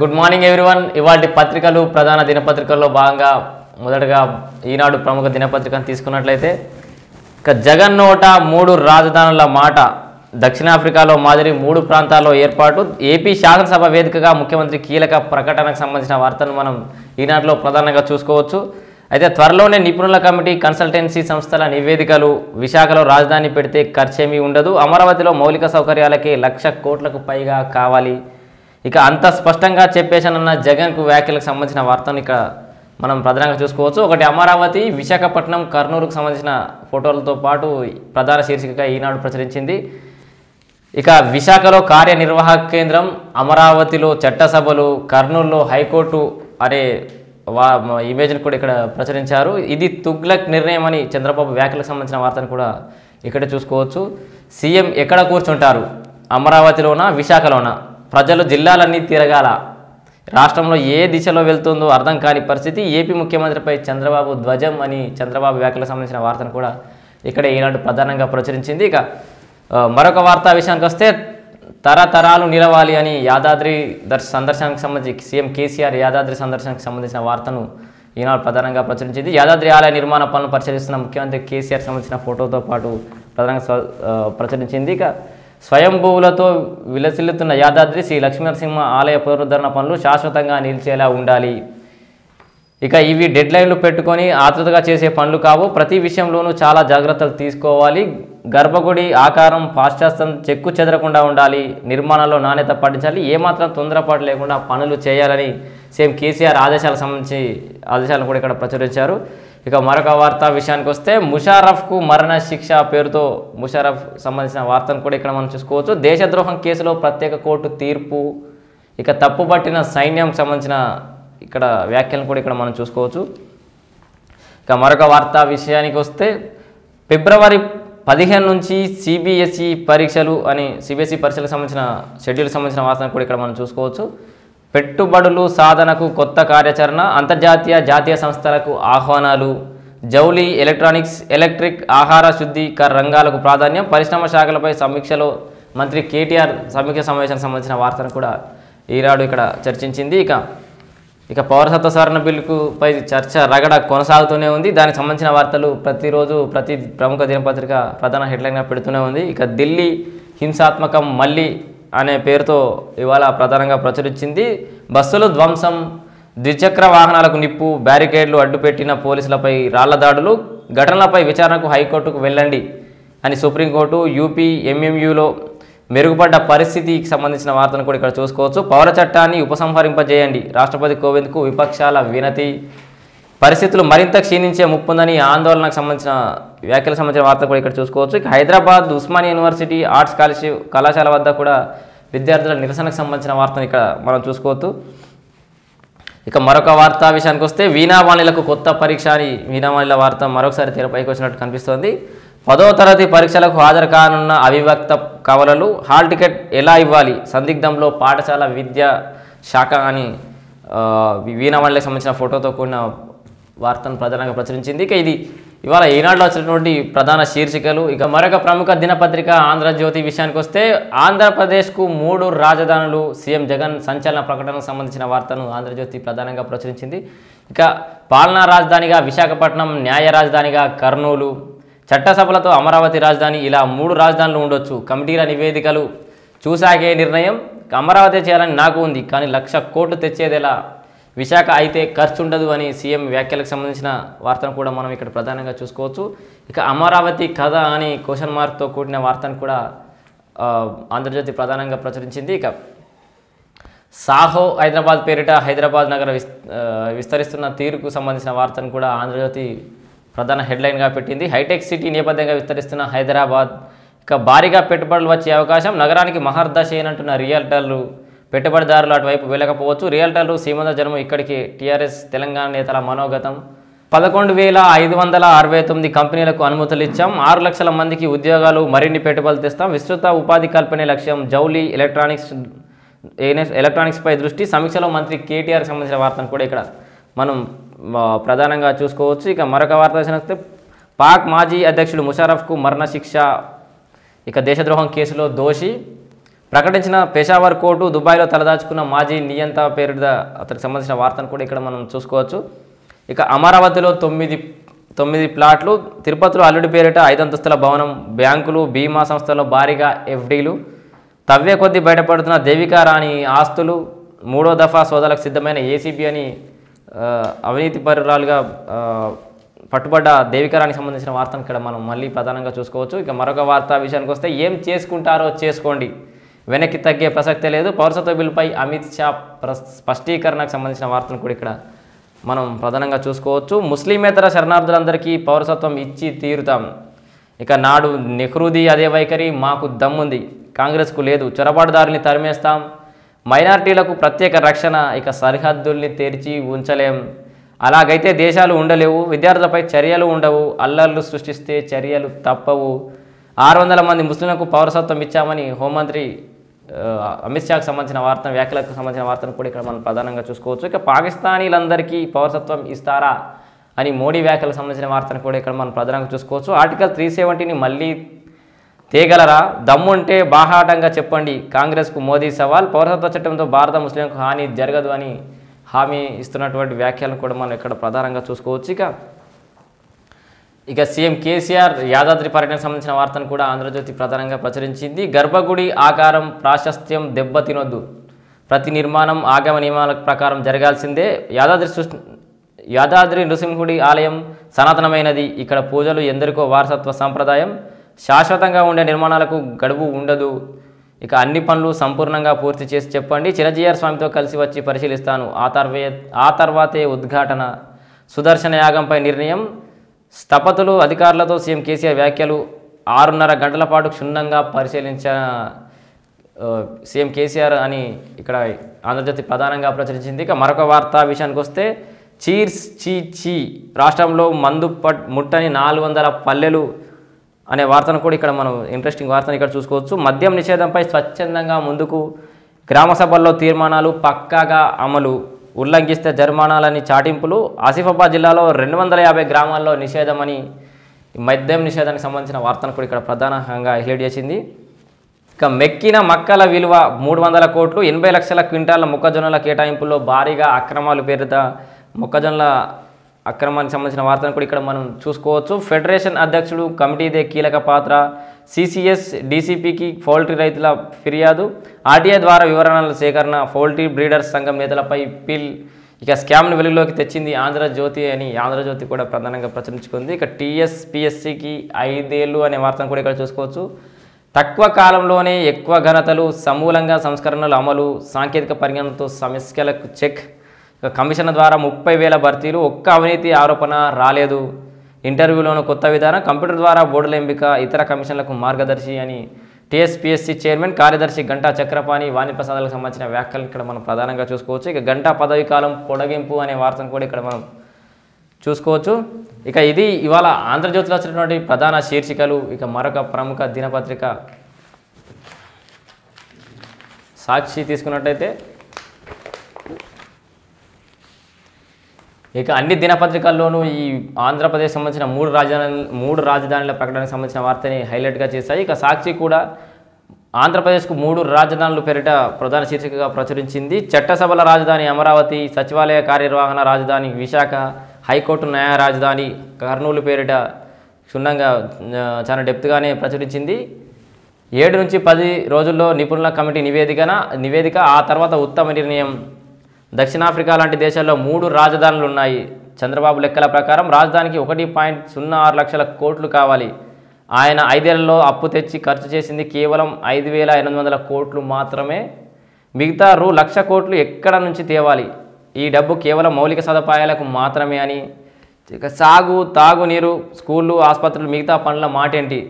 Good morning everyone ఇవాటి పత్రికలు ప్రధాన దినపత్రికల్లో భాగంగా మొదటగా ఈనాడు ప్రముఖ దినపత్రికను తీసుకున్నట్లయితే ఇక జగన్ నోట మూడు రాజధానుల మాట. దక్షిణాఫ్రికాలో మాదిరి మూడు ప్రాంతాల్లో ఏర్పాటు. ఏపీ శాసనసభ వేదికగా ముఖ్యమంత్రి కీలక ప్రకటనకు సంబంధించిన వార్తను మనం ఈనాటిలో ప్రధానంగా చూసుకోవచ్చు. అయితే త్వరలోనే నిపుణుల కమిటీ కన్సల్టెన్సీ సంస్థల నివేదికలు విశాఖలో రాజధాని పెడితే ఖర్చేమీ ఉండదు. అమరావతిలో మౌలిక సౌకర్యాలకి లక్ష కోట్లకు పైగా కావాలి. ఇక అంత స్పష్టంగా చెప్పేశానన్న జగన్కు వ్యాఖ్యలకు సంబంధించిన వార్తను ఇక మనం ప్రధానంగా చూసుకోవచ్చు. ఒకటి అమరావతి విశాఖపట్నం కర్నూలుకు సంబంధించిన ఫోటోలతో పాటు ప్రధాన శీర్షికగా ఈనాడు ప్రచురించింది. ఇక విశాఖలో కార్యనిర్వాహక కేంద్రం అమరావతిలో చట్టసభలు కర్నూలులో హైకోర్టు అనే వా ఇమేజ్ని కూడా ఇక్కడ ప్రచురించారు. ఇది తుగ్లక్ నిర్ణయం అని చంద్రబాబు వ్యాఖ్యలకు సంబంధించిన వార్తను కూడా ఇక్కడ చూసుకోవచ్చు. సీఎం ఎక్కడ కూర్చుంటారు? అమరావతిలోనా విశాఖలోనా? ప్రజలు జిల్లాలన్నీ తిరగాల. రాష్ట్రంలో ఏ దిశలో వెళ్తుందో అర్థం కాని పరిస్థితి ఏపీ ముఖ్యమంత్రిపై చంద్రబాబు ధ్వజం అని చంద్రబాబు వ్యాఖ్యలకు సంబంధించిన వార్తను కూడా ఇక్కడ ఈనాడు ప్రధానంగా ప్రచురించింది. ఇక మరొక వార్తా విషయానికి వస్తే తరతరాలు నిలవాలి అని యాదాద్రి దర్శ సందర్శనకు సంబంధించి సీఎం కేసీఆర్ యాదాద్రి సందర్శనకు సంబంధించిన వార్తను ఈనాడు ప్రధానంగా ప్రచురించింది. యాదాద్రి ఆలయ నిర్మాణ పనులు పరిశీలిస్తున్న ముఖ్యమంత్రి కేసీఆర్ సంబంధించిన ఫోటోతో పాటు ప్రధానంగా ప్రచురించింది. ఇక స్వయంభూవులతో విలసిల్లుతున్న యాదాద్రి శ్రీ లక్ష్మీనరసింహ ఆలయ పునరుద్ధరణ పనులు శాశ్వతంగా నిలిచేలా ఉండాలి. ఇక ఇవి డెడ్లైన్లు పెట్టుకొని ఆతృతగా చేసే పనులు కావు. ప్రతి విషయంలోనూ చాలా జాగ్రత్తలు తీసుకోవాలి. గర్భగుడి ఆకారం పాశ్చాత్యం చెక్కు చెదరకుండా ఉండాలి. నిర్మాణంలో నాణ్యత పాటించాలి. ఏమాత్రం తొందరపాటు లేకుండా పనులు చేయాలని సేమ్ కేసీఆర్ ఆదేశాలకు సంబంధించి ఆదేశాలను కూడా ఇక్కడ ప్రచురించారు. ఇక మరొక వార్త విషయానికి వస్తే ముషారఫ్కు మరణ శిక్ష పేరుతో ముషారఫ్ సంబంధించిన వార్తను కూడా ఇక్కడ మనం చూసుకోవచ్చు. దేశద్రోహం కేసులో ప్రత్యేక కోర్టు తీర్పు ఇక తప్పుపట్టిన సైన్యం సంబంధించిన ఇక్కడ వ్యాఖ్యలను కూడా ఇక్కడ మనం చూసుకోవచ్చు. ఇక మరొక వార్తా విషయానికి వస్తే ఫిబ్రవరి పదిహేను నుంచి సిబిఎస్ఈ పరీక్షలు అని సిబిఎస్ఈ పరీక్షలకు సంబంధించిన షెడ్యూల్ సంబంధించిన వార్తను కూడా ఇక్కడ మనం చూసుకోవచ్చు. పెట్టుబడులు సాధనకు కొత్త కార్యాచరణ అంతర్జాతీయ జాతీయ సంస్థలకు ఆహ్వానాలు. జౌలి ఎలక్ట్రానిక్స్ ఎలక్ట్రిక్ ఆహార శుద్ధీకర రంగాలకు ప్రాధాన్యం. పరిశ్రమ శాఖలపై సమీక్షలో మంత్రి కేటీఆర్ సమీక్ష సమావేశానికి సంబంధించిన వార్తను కూడా ఈనాడు ఇక్కడ చర్చించింది. ఇక ఇక పౌరసత్వ సవరణ బిల్లుకుపై చర్చ రగడ కొనసాగుతూనే ఉంది. దానికి సంబంధించిన వార్తలు ప్రతిరోజు ప్రతి ప్రముఖ దినపత్రిక ప్రధాన హెడ్లైన్గా పెడుతూనే ఉంది. ఇక ఢిల్లీ హింసాత్మకం మళ్ళీ అనే పేరుతో ఇవాళ ప్రధానంగా ప్రచురించింది. బస్సులు ధ్వంసం ద్విచక్ర వాహనాలకు నిప్పు బ్యారికేడ్లు అడ్డుపెట్టిన పోలీసులపై రాళ్ళ దాడులు ఘటనలపై విచారణకు హైకోర్టుకు వెళ్ళండి అని సుప్రీంకోర్టు యూపీ ఎంఎంయూలో మెరుగుపడ్డ పరిస్థితికి సంబంధించిన వార్తను కూడా ఇక్కడ చూసుకోవచ్చు. పౌర చట్టాన్ని ఉపసంహరింపజేయండి. రాష్ట్రపతి కోవింద్కు విపక్షాల వినతి పరిస్థితులు మరింత క్షీణించే ముప్పుందని ఆందోళనకు సంబంధించిన వ్యాఖ్యలకు సంబంధించిన వార్త కూడా ఇక్కడ చూసుకోవచ్చు. ఇక Hyderabad Osmania university arts college కళాశాల వద్ద కూడా విద్యార్థుల నిరసనకు సంబంధించిన వార్తను ఇక్కడ మనం చూసుకోవచ్చు. ఇక మరొక వార్తా విషయానికి వస్తే వీణావాణిలకు కొత్త పరీక్ష అని వీణావాణిల వార్త మరొకసారి తెరపైకి వచ్చినట్టు కనిపిస్తోంది. పదో తరగతి పరీక్షలకు హాజరు కానున్న అవిభక్త కవలలు హాల్ టికెట్ ఎలా ఇవ్వాలి? సందిగ్ధంలో పాఠశాల విద్యా శాఖ అని వీణావాణిలకు సంబంధించిన ఫోటోతో కూడిన వార్తను ప్రధానంగా ప్రచురించింది. ఇక ఇది ఇవాళ ఈనాడులో వచ్చినటువంటి ప్రధాన శీర్షికలు. ఇక మరొక ప్రముఖ దినపత్రిక ఆంధ్రజ్యోతి విషయానికి వస్తే ఆంధ్రప్రదేశ్కు మూడు రాజధానులు సీఎం జగన్ సంచలన ప్రకటనకు సంబంధించిన వార్తను ఆంధ్రజ్యోతి ప్రధానంగా ప్రచురించింది. ఇక పాలనా రాజధానిగా విశాఖపట్నం న్యాయ రాజధానిగా కర్నూలు చట్టసభలతో అమరావతి రాజధాని ఇలా మూడు రాజధానులు ఉండొచ్చు. కమిటీల నివేదికలు చూశాకే నిర్ణయం. అమరావతి చేయాలని నాకు ఉంది కానీ లక్ష కోట్లు తెచ్చేదేలా విశాఖ అయితే ఖర్చు ఉండదు అని సీఎం వ్యాఖ్యలకు సంబంధించిన వార్తను కూడా మనం ఇక్కడ ప్రధానంగా చూసుకోవచ్చు. ఇక అమరావతి కథ అని క్వశ్చన్ మార్క్తో కూడిన వార్తను కూడా ఆంధ్రజ్యోతి ప్రధానంగా ప్రచురించింది. ఇక సాహో హైదరాబాద్ పేరిట హైదరాబాద్ నగర విస్తరిస్తున్న తీరుకు సంబంధించిన వార్తను కూడా ఆంధ్రజ్యోతి ప్రధాన హెడ్లైన్గా పెట్టింది. హైటెక్ సిటీ నేపథ్యంగా విస్తరిస్తున్న హైదరాబాద్ ఇక భారీగా పెట్టుబడులు వచ్చే అవకాశం నగరానికి మహర్దశ అయినంటున్న రియల్టర్లు పెట్టుబడిదారులు అటువైపు వెళ్ళకపోవచ్చు. రియల్టర్లు సీమంత జనం ఇక్కడికి టీఆర్ఎస్ తెలంగాణ నేతల మనోగతం. పదకొండు వేల ఐదు వందల అరవై తొమ్మిది కంపెనీలకు అనుమతులు ఇచ్చాం. ఆరు లక్షల మందికి ఉద్యోగాలు మరిన్ని పెట్టుబడులు తెస్తాం. విస్తృత ఉపాధి కల్పనే లక్ష్యం జౌలి ఎలక్ట్రానిక్స్ ఎలక్ట్రానిక్స్ ఎలక్ట్రానిక్స్పై దృష్టి. సమీక్షలో మంత్రి కేటీఆర్ సంబంధించిన వార్తను కూడా ఇక్కడ మనం ప్రధానంగా చూసుకోవచ్చు. ఇక మరొక వార్త విషయానికి వస్తే పాక్ మాజీ అధ్యక్షుడు ముషారఫ్కు మరణశిక్ష ఇక దేశద్రోహం కేసులో దోషి. ప్రకటించిన పెషావర్ కోర్టు దుబాయ్లో తలదాచుకున్న మాజీ నియంత పేరిట అతనికి సంబంధించిన వార్తను కూడా ఇక్కడ మనం చూసుకోవచ్చు. ఇక అమరావతిలో తొమ్మిది తొమ్మిది ప్లాట్లు తిరుపతిలో అల్లుడి పేరిట ఐదు అంతస్తుల భవనం బ్యాంకులు బీమా సంస్థల్లో భారీగా ఎఫ్డీలు తవ్వే కొద్దీ బయటపడుతున్న దేవికా రాణి ఆస్తులు మూడో దఫా సోదాలకు సిద్ధమైన ఏసీబీ అని అవినీతి పరురాలుగా పట్టుబడ్డ దేవికారానికి సంబంధించిన వార్తను ఇక్కడ మనం మళ్ళీ ప్రధానంగా చూసుకోవచ్చు. ఇక మరొక వార్త విషయానికి వస్తే ఏం చేసుకుంటారో చేసుకోండి. వెనక్కి తగ్గే ప్రసక్తే లేదు. పౌరసత్వ బిల్లుపై అమిత్ షా ప్ర- స్పష్టీకరణకు సంబంధించిన వార్తను కూడా ఇక్కడ మనం ప్రధానంగా చూసుకోవచ్చు. ముస్లిమేతర శరణార్థులందరికీ పౌరసత్వం ఇచ్చి తీరుతాం. ఇక నాడు నెహ్రూది అదే వైఖరి మాకు దమ్ముంది. కాంగ్రెస్కు లేదు. చొరబాటుదారుని తరిమేస్తాం. మైనార్టీలకు ప్రత్యేక రక్షణ ఇక సరిహద్దుల్ని తెరిచి ఉంచలేం. అలాగైతే దేశాలు ఉండలేవు విద్యార్థులపై చర్యలు ఉండవు అల్లర్లు సృష్టిస్తే చర్యలు తప్పవు. ఆరు వందల మంది ముస్లింలకు పౌరసత్వం ఇచ్చామని హోంమంత్రి అమిత్ షాకు సంబంధించిన వార్త వ్యాఖ్యలకు సంబంధించిన వార్తను కూడా ఇక్కడ మనం ప్రధానంగా చూసుకోవచ్చు. ఇక పాకిస్తానీలందరికీ పౌరసత్వం ఇస్తారా అని మోడీ వ్యాఖ్యలకు సంబంధించిన వార్తను కూడా ఇక్కడ మనం ప్రధానంగా చూసుకోవచ్చు. ఆర్టికల్ త్రీ సెవెంటీని మళ్ళీ తేగలరా? దమ్ముంటే బాహాటంగా చెప్పండి. కాంగ్రెస్కు మోదీ సవాల్ పౌరసత్వ చట్టంతో భారత ముస్లింకు హాని జరగదు అని హామీ ఇస్తున్నటువంటి వ్యాఖ్యలను కూడా మనం ఇక్కడ ప్రధానంగా చూసుకోవచ్చు. ఇక ఇక సీఎం కేసీఆర్ యాదాద్రి పర్యటనకు సంబంధించిన వార్తను కూడా ఆంధ్రజ్యోతి ప్రధానంగా ప్రచురించింది. గర్భగుడి ఆకారం ప్రాశస్త్యం దెబ్బతినొద్దు ప్రతి నిర్మాణం ఆగమ నియమాల ప్రకారం జరగాల్సిందే. యాదాద్రి సృష్టి యాదాద్రి నృసింహుడి ఆలయం సనాతనమైనది. ఇక్కడ పూజలు ఎందరికో వారసత్వ సంప్రదాయం. శాశ్వతంగా ఉండే నిర్మాణాలకు గడువు ఉండదు. ఇక అన్ని పనులు సంపూర్ణంగా పూర్తి చేసి చెప్పండి. చిరంజీఆర్ స్వామితో కలిసి వచ్చి పరిశీలిస్తాను. ఆ తర్వే ఆ తర్వాతే ఉద్ఘాటన. సుదర్శన యాగంపై నిర్ణయం. స్థపతులు అధికారులతో సీఎం కేసీఆర్ వ్యాఖ్యలు ఆరున్నర గంటల పాటు క్షుణ్ణంగా పరిశీలించిన సీఎం కేసీఆర్ అని ఇక్కడ ఆంధ్రజ్యోతి ప్రధానంగా ప్రచురించింది. ఇక మరొక వార్త విషయానికి వస్తే చీర్స్ చీ చీ రాష్ట్రంలో మందు పట్ ముట్టని నాలుగు వందల పల్లెలు అనే వార్తను కూడా ఇక్కడ మనం ఇంట్రెస్టింగ్ వార్తను ఇక్కడ చూసుకోవచ్చు. మద్యం నిషేధంపై స్వచ్ఛందంగా ముందుకు గ్రామ సభల్లో తీర్మానాలు పక్కాగా అమలు. ఉల్లంఘిస్తే జరిమానాలని చాటింపులు ఆసిఫాబాద్ జిల్లాలో రెండు వందల యాభై గ్రామాల్లో నిషేధమని మద్యం నిషేధానికి సంబంధించిన వార్తను కూడా ఇక్కడ ప్రధానంగా హైలైట్ చేసింది. ఇక మెక్కిన మక్కల విలువ మూడు వందల కోట్లు ఎనభై లక్షల క్వింటాల మొక్కజొన్నల కేటాయింపుల్లో భారీగా అక్రమాలు పేరిత మొక్కజొన్నల అక్రమానికి సంబంధించిన వార్తను కూడా ఇక్కడ మనం చూసుకోవచ్చు. ఫెడరేషన్ అధ్యక్షుడు కమిటీదే కీలక పాత్ర. సిసిఎస్ డీసీపీకి పౌల్ట్రీ రైతుల ఫిర్యాదు. ఆర్టీఐ ద్వారా వివరణల సేకరణ పౌల్ట్రీ బ్రీడర్స్ సంఘం నేతలపై పిల్ ఇక స్కామ్ను వెలుగులోకి తెచ్చింది ఆంధ్రజ్యోతి అని ఆంధ్రజ్యోతి కూడా ప్రధానంగా ప్రచురించుకుంది. ఇక టీఎస్పిఎస్సికి ఐదేళ్ళు అనే వార్తను కూడా ఇక్కడ చూసుకోవచ్చు. తక్కువ కాలంలోనే ఎక్కువ ఘనతలు సమూలంగా సంస్కరణలు అమలు సాంకేతిక పరిజ్ఞానంతో సమస్యలకు చెక్. ఇక కమిషన్ ద్వారా ముప్పై వేల భర్తీలు ఒక్క అవినీతి ఆరోపణ రాలేదు. ఇంటర్వ్యూలోను కొత్త విధానం కంప్యూటర్ ద్వారా బోర్డుల ఎంపిక ఇతర కమిషన్లకు మార్గదర్శి అని టీఎస్పీఎస్సీ చైర్మన్ కార్యదర్శి గంటా చక్రపాణి వాణిప్రసాదాలకు సంబంధించిన వ్యాఖ్యలు ఇక్కడ మనం ప్రధానంగా చూసుకోవచ్చు. ఇక గంటా పదవి కాలం పొడగింపు అనే వార్తను కూడా ఇక్కడ మనం చూసుకోవచ్చు. ఇక ఇది ఇవాళ ఆంధ్రజ్యోతిలో వచ్చినటువంటి ప్రధాన శీర్షికలు. ఇక మరొక ప్రముఖ దినపత్రిక సాక్షి తీసుకున్నట్టయితే ఇక అన్ని దినపత్రికల్లోనూ ఈ ఆంధ్రప్రదేశ్ సంబంధించిన మూడు రాజధాని మూడు రాజధానుల ప్రకటనకు సంబంధించిన వార్తని హైలైట్గా చేశాయి. ఇక సాక్షి కూడా ఆంధ్రప్రదేశ్కు మూడు రాజధానులు పేరిట ప్రధాన శీర్షికగా ప్రచురించింది. చట్టసభల రాజధాని అమరావతి సచివాలయ కార్యనిర్వహణ రాజధాని విశాఖ హైకోర్టు న్యాయ రాజధాని కర్నూలు పేరిట క్షుణ్ణంగా చాలా డెప్త్గానే ప్రచురించింది. ఏడు నుంచి పది రోజుల్లో నిపుణుల కమిటీ నివేదికన నివేదిక ఆ తర్వాత ఉత్తమ నిర్ణయం దక్షిణాఫ్రికా లాంటి దేశాల్లో మూడు రాజధానులు ఉన్నాయి చంద్రబాబు లెక్కల ప్రకారం రాజధానికి ఒకటి పాయింట్ సున్నా ఆరు లక్షల కోట్లు కావాలి. ఆయన ఐదేళ్ళలో అప్పు తెచ్చి ఖర్చు చేసింది కేవలం ఐదు వేల ఎనిమిది వందల కోట్లు మాత్రమే. మిగతా రూ లక్ష కోట్లు ఎక్కడ నుంచి తేవాలి? ఈ డబ్బు కేవలం మౌలిక సదుపాయాలకు మాత్రమే అని. ఇక సాగు తాగునీరు స్కూళ్ళు ఆసుపత్రులు మిగతా పనుల మాటేంటి?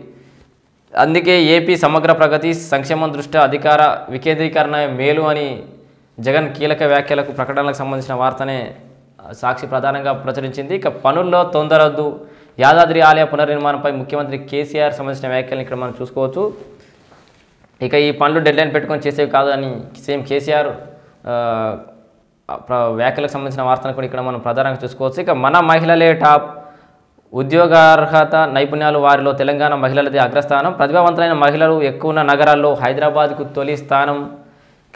అందుకే ఏపీ సమగ్ర ప్రగతి సంక్షేమం దృష్ట్యా అధికార వికేంద్రీకరణ మేలు అని జగన్ కీలక వ్యాఖ్యలకు ప్రకటనలకు సంబంధించిన వార్తనే సాక్షి ప్రధానంగా ప్రచురించింది. ఇక పనుల్లో తొందరద్దు యాదాద్రి ఆలయ పునర్నిర్మాణంపై ముఖ్యమంత్రి కేసీఆర్ సంబంధించిన వ్యాఖ్యలను ఇక్కడ మనం చూసుకోవచ్చు. ఇక ఈ పనులు డెడ్లైన్ పెట్టుకొని చేసేవి కాదు అని సేమ్ కేసీఆర్ వ్యాఖ్యలకు సంబంధించిన వార్తను కూడా ఇక్కడ మనం ప్రధానంగా చూసుకోవచ్చు. ఇక మన మహిళలే టాప్ ఉద్యోగార్హత నైపుణ్యాలు వారిలో తెలంగాణ మహిళలది అగ్రస్థానం. ప్రతిభావంతులైన మహిళలు ఎక్కువ ఉన్న నగరాల్లో హైదరాబాద్కు తొలి స్థానం.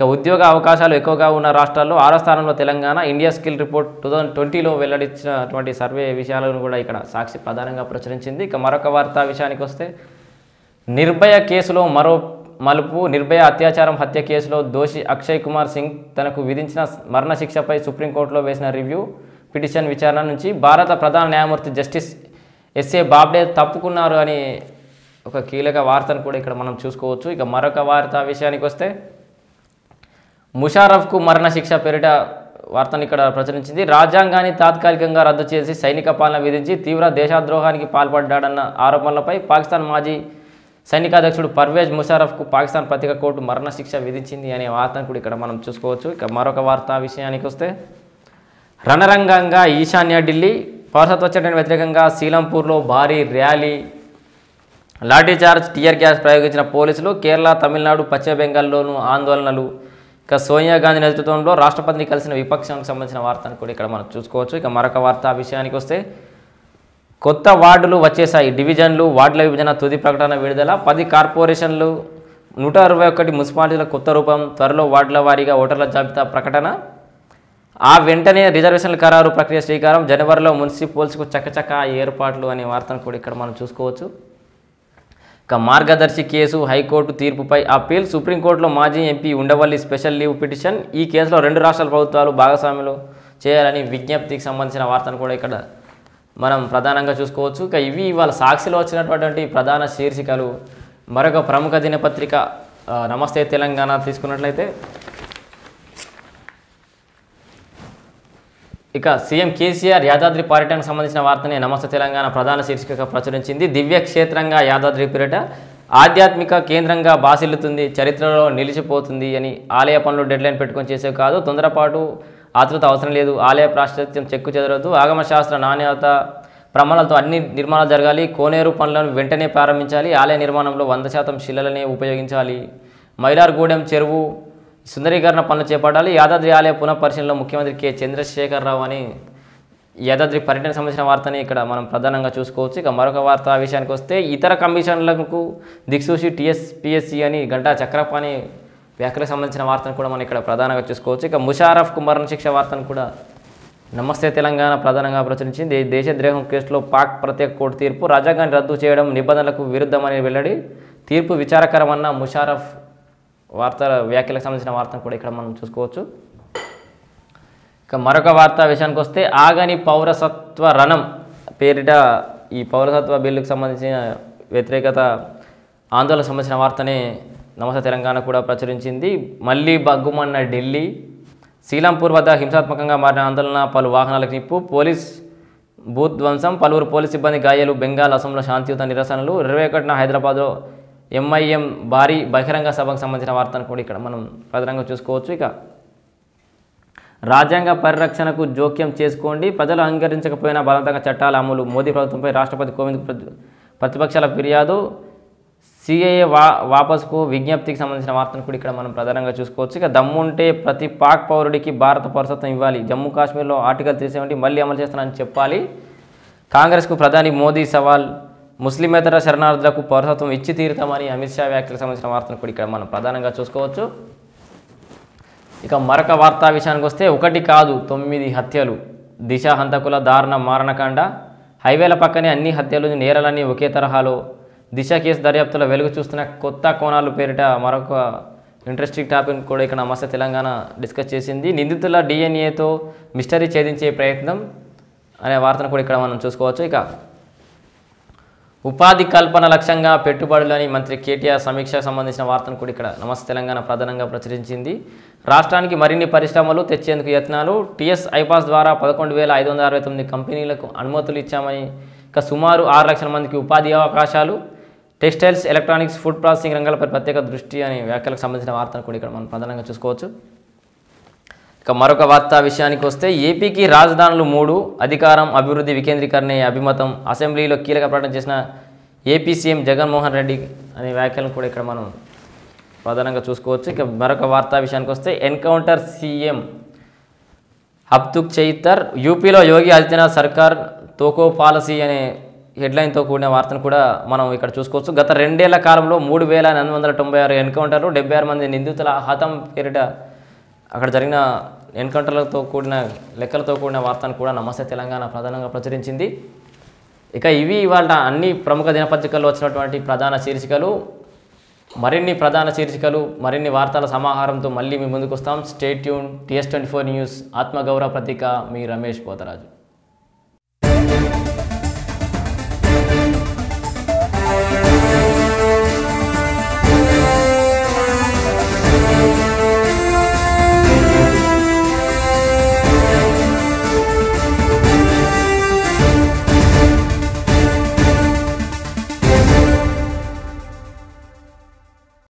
ఇక ఉద్యోగ అవకాశాలు ఎక్కువగా ఉన్న రాష్ట్రాల్లో ఆరో స్థానంలో Telangana India skill report two thousand ట్వంటీలో వెల్లడించినటువంటి సర్వే విషయాలను కూడా ఇక్కడ సాక్షి ప్రధానంగా ప్రచురించింది. ఇక మరొక వార్తా విషయానికి వస్తే నిర్భయ కేసులో మరో మలుపు నిర్భయ అత్యాచారం హత్య కేసులో దోషి అక్షయ్ కుమార్ సింగ్ తనకు విధించిన మరణశిక్షపై సుప్రీంకోర్టులో వేసిన రివ్యూ పిటిషన్ విచారణ నుంచి భారత ప్రధాన న్యాయమూర్తి జస్టిస్ ఎస్ఏ బాబ్డే తప్పుకున్నారు అని ఒక కీలక వార్తను కూడా ఇక్కడ మనం చూసుకోవచ్చు. ఇక మరొక వార్త విషయానికి వస్తే ముషారఫ్కు మరణశిక్ష పేరిట వార్తను ఇక్కడ ప్రచురించింది. రాజ్యాంగాన్ని తాత్కాలికంగా రద్దు చేసి సైనిక పాలన విధించి తీవ్ర దేశద్రోహానికి పాల్పడ్డాడన్న ఆరోపణలపై పాకిస్తాన్ మాజీ సైనికాధ్యక్షుడు పర్వేజ్ ముషారఫ్కు పాకిస్తాన్ ప్రత్యేక కోర్టు మరణశిక్ష విధించింది అనే వార్తను కూడా ఇక్కడ మనం చూసుకోవచ్చు. ఇక మరొక వార్త విషయానికి వస్తే రణరంగంగా ఈశాన్య ఢిల్లీ పౌరసత్వ చట్టానికి వ్యతిరేకంగా సీలంపూర్లో భారీ ర్యాలీ. లాఠీచార్జ్ టీయర్ గ్యాస్ ప్రయోగించిన పోలీసులు కేరళ తమిళనాడు పశ్చిమ బెంగాల్లోనూ ఆందోళనలు ఇక సోనియా గాంధీ నేతృత్వంలో రాష్ట్రపతిని కలిసిన విపక్షానికి సంబంధించిన వార్తను కూడా ఇక్కడ మనం చూసుకోవచ్చు. ఇక మరొక వార్త విషయానికి వస్తే కొత్త వార్డులు వచ్చేసాయి డివిజన్లు వార్డుల విభజన తుది ప్రకటన విడుదల పది కార్పొరేషన్లు నూట అరవై ఒకటి మున్సిపాలిటీల కొత్త రూపం త్వరలో వార్డుల వారీగా ఓటర్ల జాబితా ప్రకటన. ఆ వెంటనే రిజర్వేషన్ల ఖరారు ప్రక్రియ శ్రీకారం. జనవరిలో మున్సిపల్స్కు చక్కచక్క ఏర్పాట్లు అనే వార్తను కూడా ఇక్కడ మనం చూసుకోవచ్చు. ఇక మార్గదర్శి కేసు హైకోర్టు తీర్పుపై అప్పీల్. సుప్రీంకోర్టులో మాజీ MP Undavalli special leave petition. ఈ కేసులో రెండు రాష్ట్రాల ప్రభుత్వాలు భాగస్వాములు చేయాలని విజ్ఞప్తికి సంబంధించిన వార్తను కూడా ఇక్కడ మనం ప్రధానంగా చూసుకోవచ్చు. ఇక ఇవి ఇవాళ సాక్షిలో వచ్చినటువంటి ప్రధాన శీర్షికలు. మరొక ప్రముఖ దినపత్రిక నమస్తే తెలంగాణ తీసుకున్నట్లయితే ఇక సీఎం కేసీఆర్ యాదాద్రి పర్యటనకు సంబంధించిన వార్తని నమస్తే తెలంగాణ ప్రధాన శీర్షికగా ప్రచురించింది. దివ్య క్షేత్రంగా యాదాద్రి పర్యట ఆధ్యాత్మిక కేంద్రంగా బాసిల్లుతుంది చరిత్రలో నిలిచిపోతుంది అని ఆలయ పనులు డెడ్లైన్ పెట్టుకొని చేసేవి కాదు. తొందరపాటు ఆతృత అవసరం లేదు. ఆలయ ప్రాశస్త్యం చెక్కు చెదరదు. ఆగమశాస్త్ర నాణ్యత ప్రమాణాలతో అన్ని నిర్మాణాలు జరగాలి. కోనేరు పనులను వెంటనే ప్రారంభించాలి. ఆలయ నిర్మాణంలో వంద శాతం శిలలనే ఉపయోగించాలి. మైలార్గూడెం చెరువు సుందరీకరణ పనులు చేపట్టాలి. యాదాద్రి ఆలయ పునఃపరిశీలనలో ముఖ్యమంత్రి కె. చంద్రశేఖరరావు అని యాదాద్రి పర్యటనకు సంబంధించిన వార్తని ఇక్కడ మనం ప్రధానంగా చూసుకోవచ్చు. ఇక మరొక వార్త విషయానికి వస్తే ఇతర కమిషన్లకు దిక్సూచి టీఎస్పిఎస్సి అని గంటా చక్రపాణి వ్యాఖ్యలకు సంబంధించిన వార్తను కూడా మనం ఇక్కడ ప్రధానంగా చూసుకోవచ్చు. ఇక ముషారఫ్ కుమార్ శిక్ష వార్తను కూడా నమస్తే తెలంగాణ ప్రధానంగా ప్రచురించింది. దేశద్రోహం కేసులో పాక్ ప్రత్యేక కోర్టు తీర్పు రాజాగాన్ని రద్దు చేయడం నిబంధనలకు విరుద్ధమని వెల్లడి తీర్పు విచారకరమన్న ముషారఫ్ వార్త వ్యాఖ్యలకు సంబంధించిన వార్తను కూడా ఇక్కడ మనం చూసుకోవచ్చు. ఇక మరొక వార్త విషయానికి వస్తే ఆగని పౌరసత్వ రణం పేరిట ఈ పౌరసత్వ బిల్లుకు సంబంధించిన వ్యతిరేకత ఆందోళనకు సంబంధించిన వార్తనే నమస్తే తెలంగాణ కూడా ప్రచురించింది. మళ్ళీ బగ్గుమన్న ఢిల్లీ శ్రీలంపూర్ వద్ద హింసాత్మకంగా మారిన ఆందోళన పలు వాహనాలకు నిప్పు పోలీస్ బూత్ ధ్వంసం పలువురు పోలీస్ సిబ్బంది గాయాలు బెంగాల్ అసోంలో శాంతియుత నిరసనలు ఇరవై ఒకటిన హైదరాబాద్లో ఎంఐఎం భారీ బహిరంగ సభకు సంబంధించిన వార్తను కూడా ఇక్కడ మనం ప్రధానంగా చూసుకోవచ్చు. ఇక రాజ్యాంగ పరిరక్షణకు జోక్యం చేసుకోండి. ప్రజలు అంగీకరించకపోయినా బలవంతంగా చట్టాల అమలు మోదీ ప్రభుత్వంపై రాష్ట్రపతి కోవింద్ ప్రతి- ప్రతిపక్షాల ఫిర్యాదు. సిఏఏ వా వాపసుకు విజ్ఞప్తికి సంబంధించిన వార్తను కూడా ఇక్కడ మనం ప్రధానంగా చూసుకోవచ్చు. ఇక దమ్ముంటే ప్రతి పాక్ పౌరుడికి భారత పౌరసత్వం ఇవ్వాలి. జమ్మూ కాశ్మీర్లో ఆర్టికల్ త్రీ మళ్ళీ అమలు చేస్తానని చెప్పాలి. కాంగ్రెస్కు ప్రధాని మోదీ సవాల్ ముస్లిమేతర శరణార్థులకు పౌరసత్వం ఇచ్చి తీరుతామని అమిత్ షా వ్యాఖ్యలకు సంబంధించిన వార్తను కూడా ఇక్కడ మనం ప్రధానంగా చూసుకోవచ్చు. ఇక మరొక వార్తా విషయానికి వస్తే ఒకటి కాదు తొమ్మిది హత్యలు. దిశ హంతకుల దారుణ మారణకాండ. హైవేల పక్కనే అన్ని హత్యలు నేరాలన్నీ ఒకే తరహాలో. దిశ కేసు దర్యాప్తులో వెలుగు చూస్తున్న కొత్త కోణాలు పేరిట మరొక ఇంట్రెస్టింగ్ టాపిక్ కూడా ఇక్కడ మస్త తెలంగాణ డిస్కస్ చేసింది. నిందితుల డిఎన్ఏతో మిస్టరీ ఛేదించే ప్రయత్నం అనే వార్తను కూడా ఇక్కడ మనం చూసుకోవచ్చు. ఇక ఉపాధి కల్పన లక్ష్యంగా పెట్టుబడులని మంత్రి కేటీఆర్ సమీక్షకు సంబంధించిన వార్తను కూడా ఇక్కడ నమస్తే తెలంగాణ ప్రధానంగా ప్రచురించింది. రాష్ట్రానికి మరిన్ని పరిశ్రమలు తెచ్చేందుకు యత్నాలు టీఎస్ ఐపాస్ ద్వారా పదకొండు వేల ఐదు వందల అరవై తొమ్మిది కంపెనీలకు అనుమతులు ఇచ్చామని ఇక సుమారు ఆరు లక్షల మందికి ఉపాధి అవకాశాలు టెక్స్టైల్స్ ఎలక్ట్రానిక్స్ ఫుడ్ ప్రాసెసింగ్ రంగాలపై ప్రత్యేక దృష్టి అనే వ్యాఖ్యలకు సంబంధించిన వార్తను కూడా ఇక్కడ మనం ప్రధానంగా చూసుకోవచ్చు. ఇక మరొక వార్తా విషయానికి వస్తే ఏపీకి రాజధానులు మూడు అధికారం అభివృద్ధి వికేంద్రీకరణ అభిమతం అసెంబ్లీలో కీలక ప్రకటన చేసిన ఏపీ సీఎం జగన్మోహన్ రెడ్డి అనే వ్యాఖ్యలను కూడా ఇక్కడ మనం ప్రధానంగా చూసుకోవచ్చు. ఇక మరొక వార్తా విషయానికి వస్తే ఎన్కౌంటర్ సీఎం అబ్దుక్ చైతర్ యూపీలో యోగి ఆదిత్యనాథ్ సర్కార్ తోకో పాలసీ అనే హెడ్లైన్తో కూడిన వార్తను కూడా మనం ఇక్కడ చూసుకోవచ్చు. గత రెండేళ్ళ కాలంలో మూడు వేల ఎనిమిది వందల తొంభై ఆరు ఎన్కౌంటర్లు డెబ్బై ఆరు మంది నిందితుల హతం పేరిట అక్కడ జరిగిన ఎన్కౌంటర్లతో కూడిన లెక్కలతో కూడిన వార్తను కూడా నమస్తే తెలంగాణ ప్రధానంగా ప్రచురించింది. ఇక ఇవి ఇవాళ అన్ని ప్రముఖ దినపత్రికల్లో వచ్చినటువంటి ప్రధాన శీర్షికలు. మరిన్ని ప్రధాన శీర్షికలు మరిన్ని వార్తల సమాహారంతో మళ్ళీ మీ ముందుకు వస్తాం. Stay tuned TS twenty four news ఆత్మగౌరవ ప్రతీక మీ రమేష్ పోతరాజు.